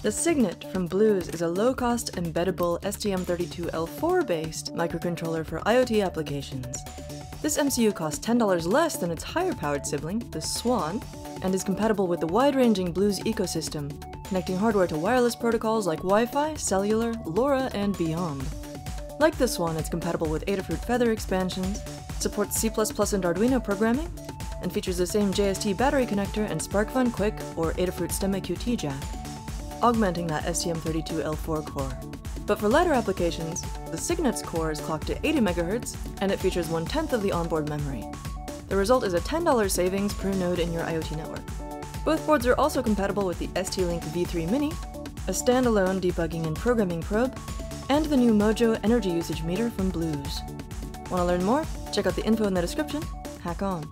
The Cygnet from Blues is a low-cost embeddable STM32L4 based microcontroller for IoT applications. This MCU costs $10 less than its higher powered sibling, the Swan, and is compatible with the wide-ranging Blues ecosystem, connecting hardware to wireless protocols like Wi-Fi, cellular, LoRa, and beyond. Like the Swan, it's compatible with Adafruit Feather expansions, supports C++ and Arduino programming, and features the same JST battery connector and SparkFun Qwiic or Adafruit STEMMA QT jack, augmenting that STM32L4 core. But for lighter applications, the Cygnet's core is clocked at 80 MHz, and it features one tenth of the onboard memory. The result is a $10 savings per node in your IoT network. Both boards are also compatible with the STLINK-V3MINIE, a standalone debugging and programming probe, and the new Mojo energy usage meter from Blues. Want to learn more? Check out the info in the description. Hack on.